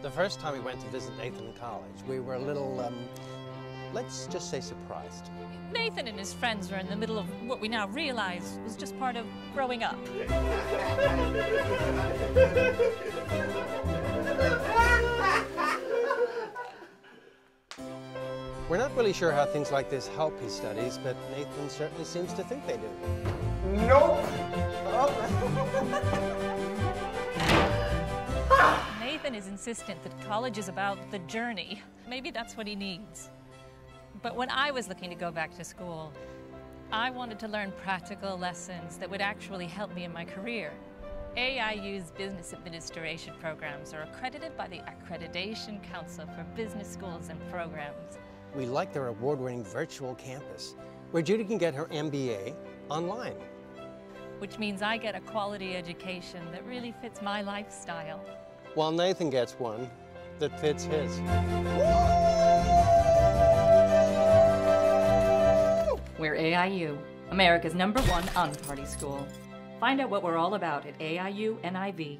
The first time we went to visit Nathan in college, we were a little, um, let's just say surprised. Nathan and his friends were in the middle of what we now realize was just part of growing up. We're not really sure how things like this help his studies, but Nathan certainly seems to think they do. Is insistent that college is about the journey. Maybe that's what he needs. But when I was looking to go back to school, I wanted to learn practical lessons that would actually help me in my career. AIU's business administration programs are accredited by the Accreditation Council for Business Schools and Programs. We like their award-winning virtual campus, where Judy can get her MBA online. Which means I get a quality education that really fits my lifestyle. While Nathan gets one that fits his. We're AIU, America's number one on-party school. Find out what we're all about at aiuniv.edu.